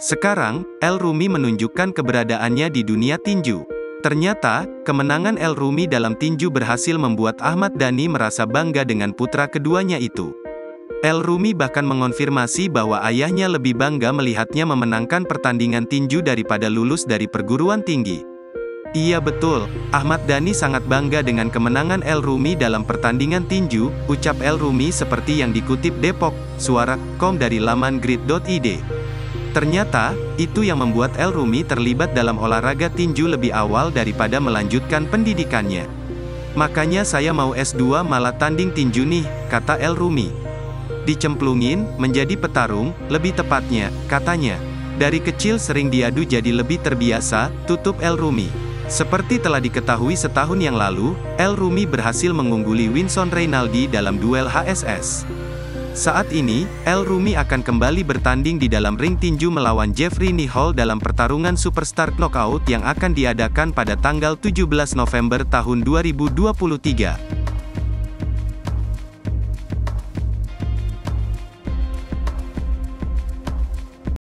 Sekarang, El Rumi menunjukkan keberadaannya di dunia tinju. Ternyata, kemenangan El Rumi dalam tinju berhasil membuat Ahmad Dhani merasa bangga dengan putra keduanya itu. El Rumi bahkan mengonfirmasi bahwa ayahnya lebih bangga melihatnya memenangkan pertandingan tinju daripada lulus dari perguruan tinggi. Iya betul, Ahmad Dhani sangat bangga dengan kemenangan El Rumi dalam pertandingan tinju, ucap El Rumi seperti yang dikutip Depok, suara, kom dari laman grid.id. Ternyata, itu yang membuat El Rumi terlibat dalam olahraga tinju lebih awal daripada melanjutkan pendidikannya. Makanya saya mau S2 malah tanding tinju nih, kata El Rumi. Dicemplungin, menjadi petarung, lebih tepatnya, katanya. Dari kecil sering diadu jadi lebih terbiasa, tutup El Rumi. Seperti telah diketahui setahun yang lalu, El Rumi berhasil mengungguli Winson Reynaldi dalam duel HSS. Saat ini, El Rumi akan kembali bertanding di dalam ring tinju melawan Jeffrey Nihol dalam pertarungan Superstar Knockout yang akan diadakan pada tanggal 17 November tahun 2023.